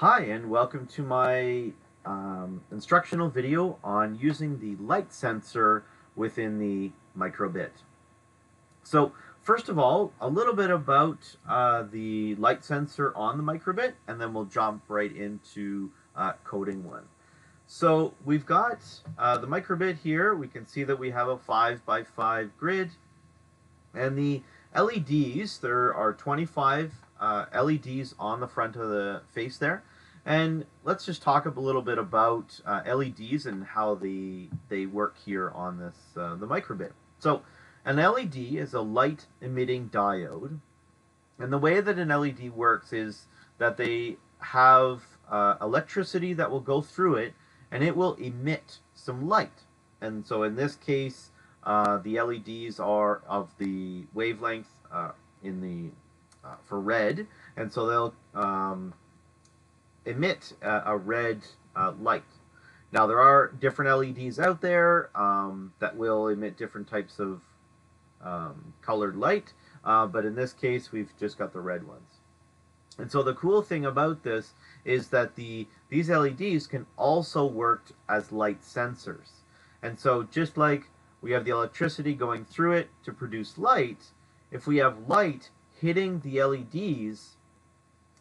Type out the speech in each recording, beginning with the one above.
Hi and welcome to my um, instructional video on using the light sensor within the microbit. So first of all, a little bit about uh, the light sensor on the microbit and then we'll jump right into uh, coding one. So we've got uh, the microbit here. We can see that we have a 5 by 5 grid and the LEDs, there are 25 uh, LEDs on the front of the face there. And let's just talk a little bit about uh, LEDs and how they, they work here on this uh, the microbit. So an LED is a light emitting diode. And the way that an LED works is that they have uh, electricity that will go through it and it will emit some light. And so in this case, uh, the LEDs are of the wavelength uh, in the uh, for red, and so they'll um, emit a, a red uh, light. Now there are different LEDs out there um, that will emit different types of um, colored light, uh, but in this case we've just got the red ones. And so the cool thing about this is that the these LEDs can also work as light sensors. And so just like we have the electricity going through it to produce light, if we have light hitting the LEDs,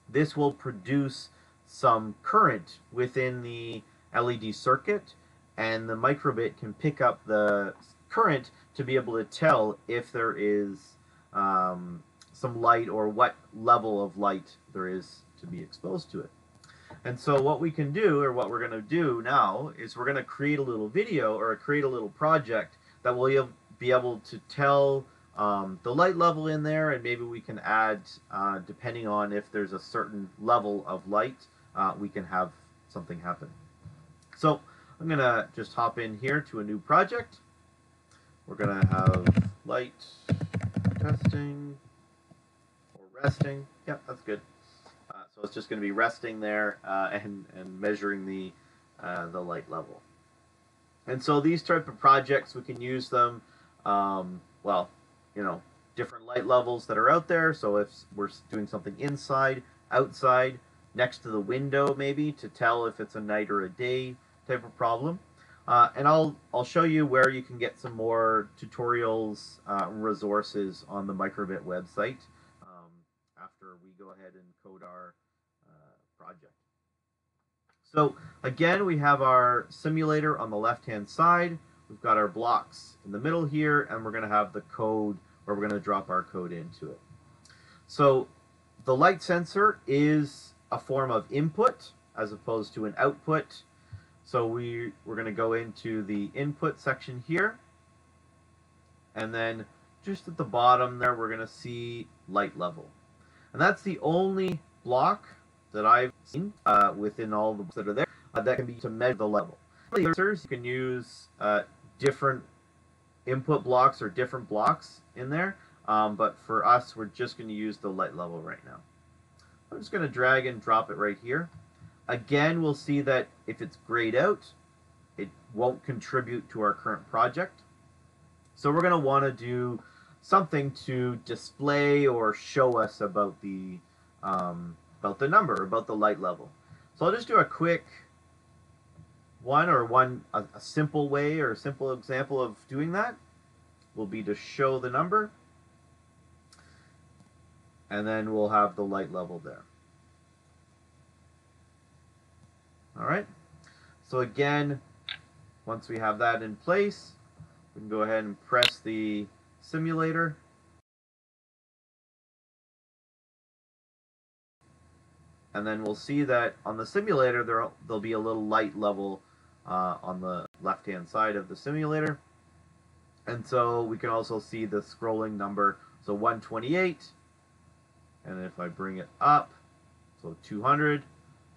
this will produce some current within the LED circuit and the microbit can pick up the current to be able to tell if there is um, some light or what level of light there is to be exposed to it. And so what we can do, or what we're going to do now, is we're going to create a little video or create a little project that will be able to tell um, the light level in there, and maybe we can add, uh, depending on if there's a certain level of light, uh, we can have something happen. So I'm going to just hop in here to a new project. We're going to have light testing or resting. Yep, that's good. Uh, so it's just going to be resting there uh, and, and measuring the, uh, the light level. And so these type of projects, we can use them, um, well, you know, different light levels that are out there. So if we're doing something inside, outside, next to the window maybe to tell if it's a night or a day type of problem. Uh, and I'll I'll show you where you can get some more tutorials uh, resources on the Microbit website um, after we go ahead and code our uh, project. So again, we have our simulator on the left-hand side. We've got our blocks in the middle here, and we're going to have the code where we're going to drop our code into it. So the light sensor is a form of input as opposed to an output. So we, we're going to go into the input section here. And then just at the bottom there, we're going to see light level. And that's the only block that I've seen uh, within all the that are there uh, that can be to measure the level. The sensors You can use uh, different input blocks or different blocks in there, um, but for us, we're just going to use the light level right now. I'm just going to drag and drop it right here. Again, we'll see that if it's grayed out, it won't contribute to our current project. So we're going to want to do something to display or show us about the um, about the number, about the light level. So I'll just do a quick one or one a, a simple way or a simple example of doing that will be to show the number and then we'll have the light level there. All right. So again, once we have that in place, we can go ahead and press the simulator and then we'll see that on the simulator there there'll be a little light level uh, on the left hand side of the simulator. And so we can also see the scrolling number. So 128 and if I bring it up so 200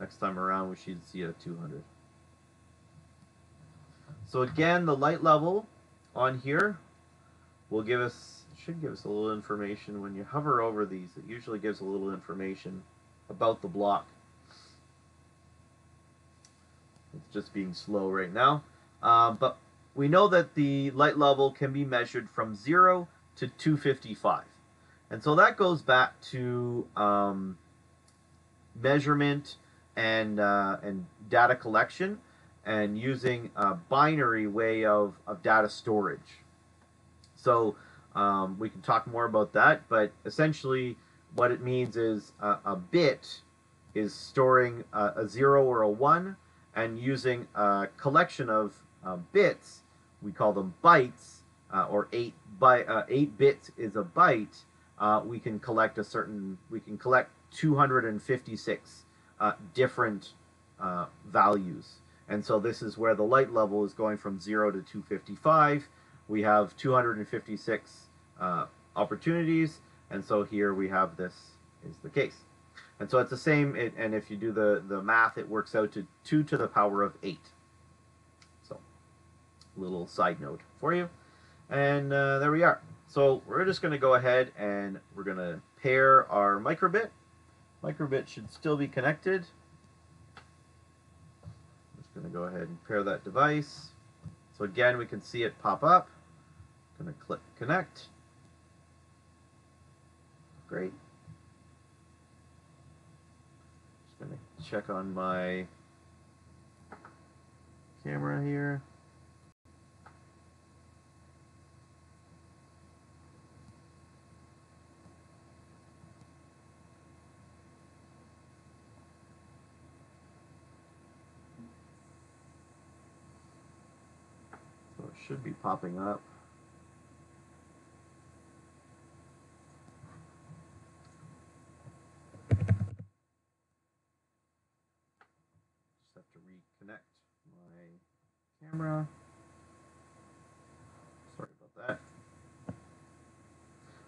next time around we should see a 200 so again the light level on here will give us should give us a little information when you hover over these. It usually gives a little information about the block. It's just being slow right now. Uh, but we know that the light level can be measured from 0 to 255. And so that goes back to um, measurement and uh, and data collection and using a binary way of, of data storage. So um, we can talk more about that, but essentially what it means is a, a bit is storing a, a, zero or a one and using a collection of uh, bits, we call them bytes, uh, or eight, by, uh, eight bits is a byte, uh, we can collect a certain, we can collect 256 uh, different uh, values. And so this is where the light level is going from 0 to 255. We have 256 uh, opportunities, and so here we have this is the case. And so it's the same, it, and if you do the, the math, it works out to 2 to the power of 8. So, little side note for you. And uh, there we are. So we're just going to go ahead and we're going to pair our microbit. Microbit should still be connected. I'm just going to go ahead and pair that device. So again, we can see it pop up. Going to click connect. Great. Just going to check on my camera here. So it should be popping up. Just have to reconnect my camera. Sorry about that.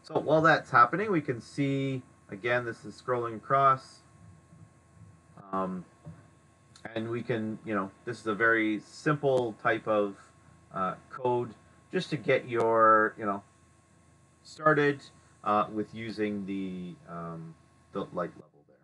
So while that's happening, we can see, again, this is scrolling across. Um, and we can, you know, this is a very simple type of uh, code just to get your, you know, started uh, with using the, um, the light level there.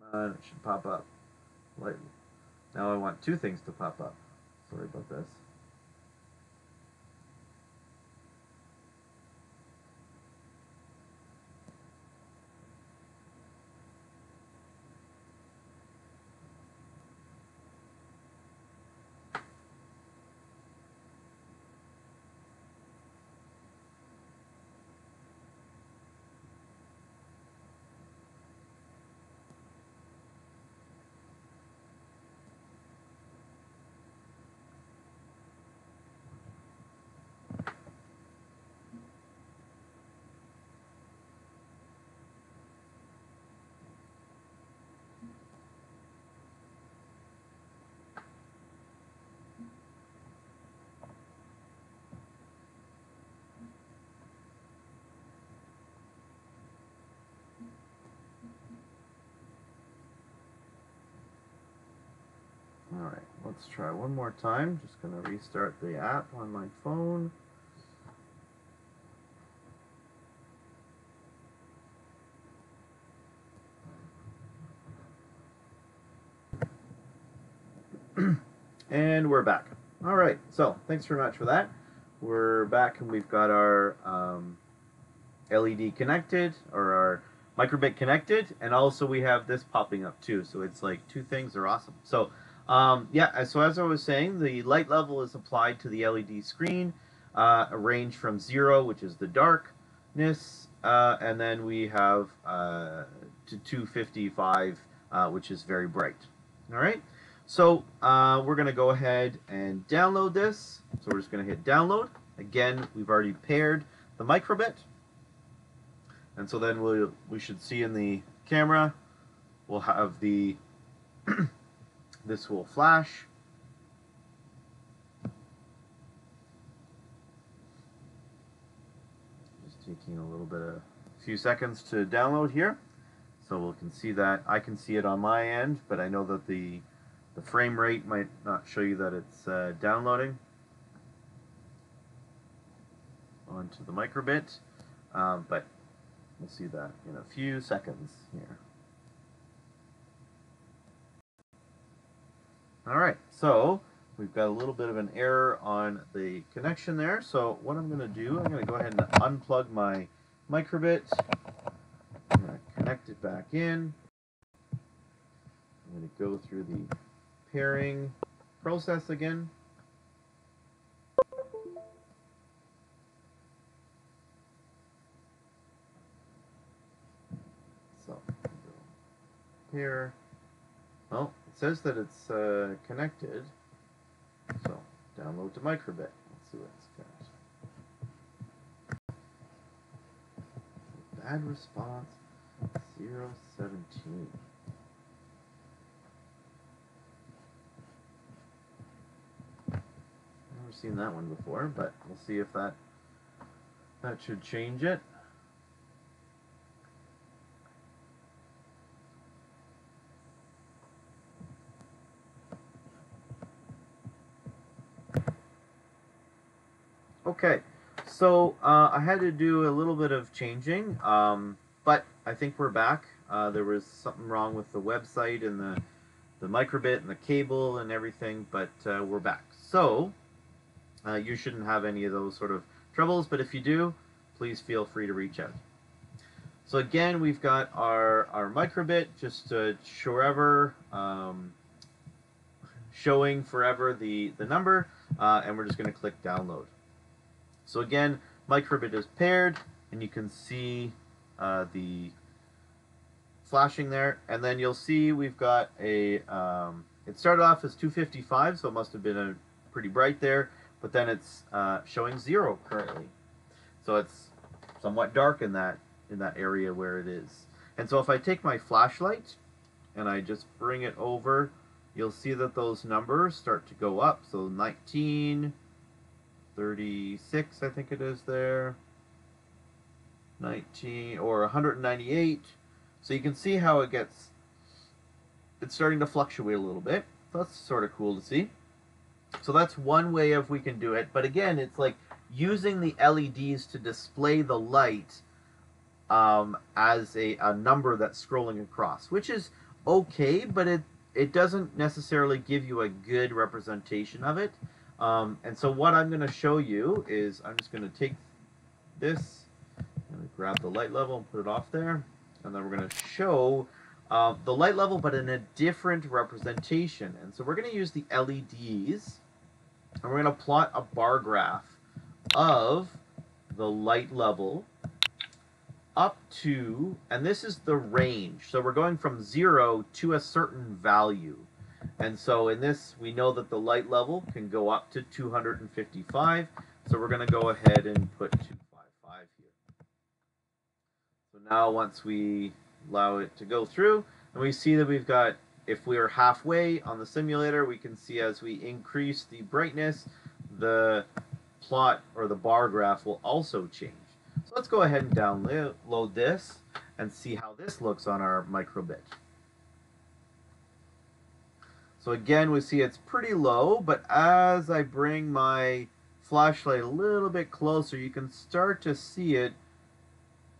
Come on, it should pop up. Light. Now I want two things to pop up. Sorry about this. All right, let's try one more time. Just going to restart the app on my phone. and we're back. All right, so thanks very much for that. We're back and we've got our um, LED connected or our microbit connected, and also we have this popping up too. So it's like two things are awesome. So um, yeah, so as I was saying, the light level is applied to the LED screen, uh, a range from zero, which is the darkness, uh, and then we have uh, to 255, uh, which is very bright. All right, so uh, we're going to go ahead and download this. So we're just going to hit download. Again, we've already paired the microbit. And so then we we'll, we should see in the camera, we'll have the this will flash. Just taking a little bit of a few seconds to download here. So we can see that I can see it on my end, but I know that the the frame rate might not show you that it's uh, downloading onto the microbit, um, but we'll see that in a few seconds here. All right, so we've got a little bit of an error on the connection there. So what I'm going to do, I'm going to go ahead and unplug my microbit. I'm going to connect it back in. I'm going to go through the pairing process again. So, here. Well, it says that it's uh, connected. So, download to microbit. Let's see what it's got. Bad response 017. Never seen that one before, but we'll see if that that should change it. Okay, so uh, I had to do a little bit of changing, um, but I think we're back. Uh, there was something wrong with the website and the the microbit and the cable and everything, but uh, we're back. So uh, you shouldn't have any of those sort of troubles, but if you do, please feel free to reach out. So again, we've got our our microbit just to forever um, showing forever the the number, uh, and we're just going to click download. So again, microbit is paired, and you can see uh, the flashing there, and then you'll see we've got a, um, it started off as 255, so it must have been a pretty bright there, but then it's uh, showing zero currently. So it's somewhat dark in that, in that area where it is. And so if I take my flashlight and I just bring it over, you'll see that those numbers start to go up. So 19, 36, I think it is there. 19 or 198. So you can see how it gets, it's starting to fluctuate a little bit. That's sort of cool to see. So that's one way of we can do it. But again, it's like using the LEDs to display the light um, as a, a number that's scrolling across, which is okay, but it, it doesn't necessarily give you a good representation of it. Um, and so what I'm going to show you is I'm just going to take this, grab the light level and put it off there, and then we're going to show uh, the light level but in a different representation. And so we're going to use the LEDs, and we're going to plot a bar graph of the light level up to, and this is the range. So we're going from zero to a certain value. And so in this, we know that the light level can go up to 255. So we're going to go ahead and put 255 here. So now once we allow it to go through, and we see that we've got, if we are halfway on the simulator, we can see as we increase the brightness, the plot or the bar graph will also change. So let's go ahead and download this and see how this looks on our microbit. So again, we see it's pretty low, but as I bring my flashlight a little bit closer, you can start to see it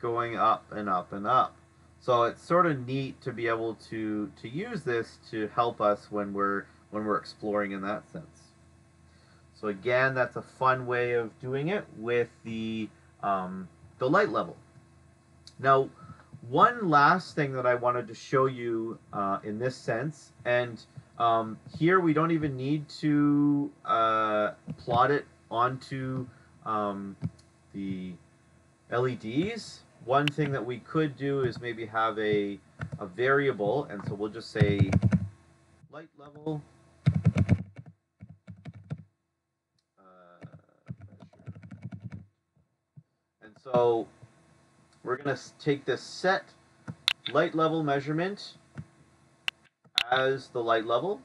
going up and up and up. So it's sort of neat to be able to, to use this to help us when we're, when we're exploring in that sense. So again, that's a fun way of doing it with the, um, the light level. Now, one last thing that I wanted to show you uh, in this sense, and um, here we don't even need to uh, plot it onto um, the LEDs. One thing that we could do is maybe have a, a variable, and so we'll just say light level uh, and so we're going to take this set light level measurement as the light level.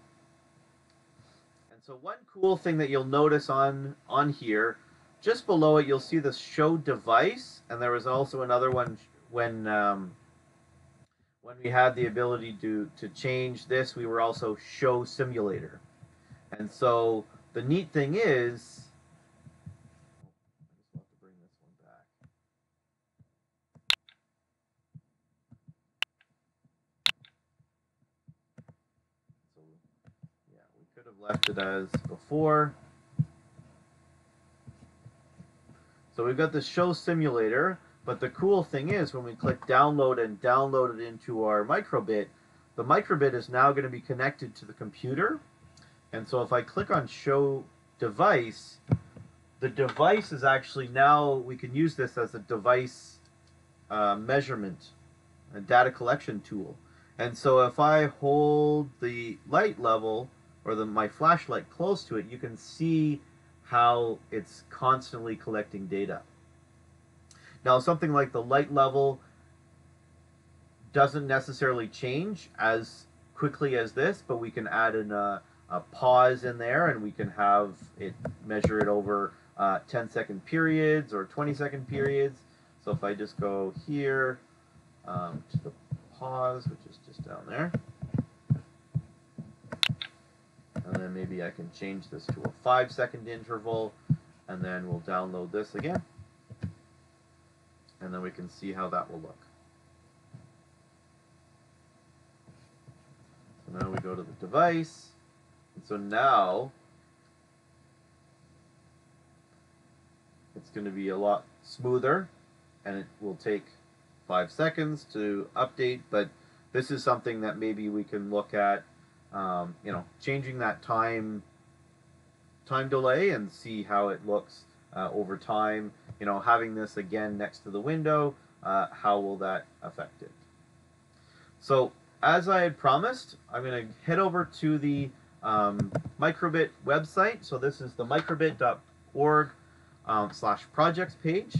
And so one cool thing that you'll notice on, on here, just below it, you'll see the show device. And there was also another one when, um, when we had the ability to, to change this, we were also show simulator. And so the neat thing is, could have left it as before. So we've got the show simulator, but the cool thing is when we click download and download it into our microbit, the microbit is now going to be connected to the computer. And so if I click on show device, the device is actually now, we can use this as a device uh, measurement, a data collection tool. And so if I hold the light level or the, my flashlight close to it, you can see how it's constantly collecting data. Now something like the light level doesn't necessarily change as quickly as this, but we can add in a, a pause in there and we can have it measure it over uh, 10 second periods or 20 second periods. So if I just go here um, to the pause, which is just down there, and then maybe I can change this to a five second interval, and then we'll download this again, and then we can see how that will look. So now we go to the device, and so now it's going to be a lot smoother and it will take five seconds to update but this is something that maybe we can look at um, you know changing that time time delay and see how it looks uh, over time you know having this again next to the window uh, how will that affect it so as I had promised I'm going to head over to the um, microbit website so this is the microbit.org um, slash projects page.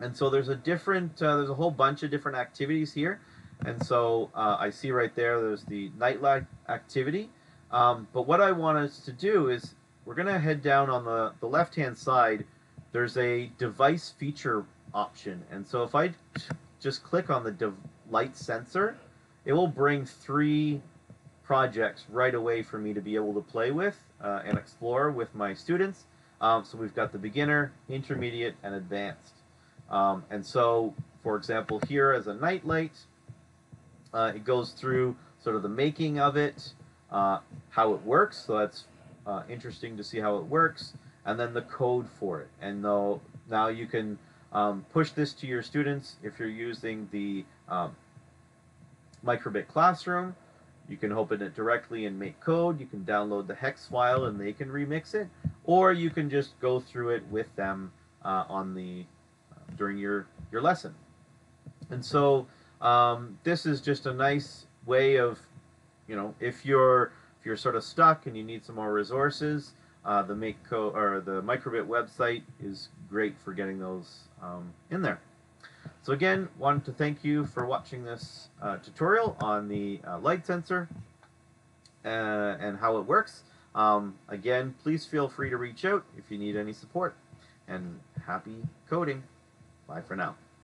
And so there's a different, uh, there's a whole bunch of different activities here. And so uh, I see right there, there's the nightlight activity. Um, but what I want us to do is we're going to head down on the, the left-hand side. There's a device feature option. And so if I just click on the light sensor, it will bring three projects right away for me to be able to play with uh, and explore with my students. Um, so we've got the beginner, intermediate, and advanced. Um, and so, for example, here as a nightlight, uh, it goes through sort of the making of it, uh, how it works. So that's uh, interesting to see how it works, and then the code for it. And though now you can um, push this to your students if you're using the um, microbit classroom. You can open it directly and MakeCode. You can download the hex file and they can remix it or you can just go through it with them uh, on the uh, during your your lesson. And so um, this is just a nice way of, you know, if you're if you're sort of stuck and you need some more resources, uh, the make co or the microbit website is great for getting those um, in there. So again, wanted to thank you for watching this uh, tutorial on the uh, light sensor uh, and how it works. Um, again, please feel free to reach out if you need any support. And happy coding. Bye for now.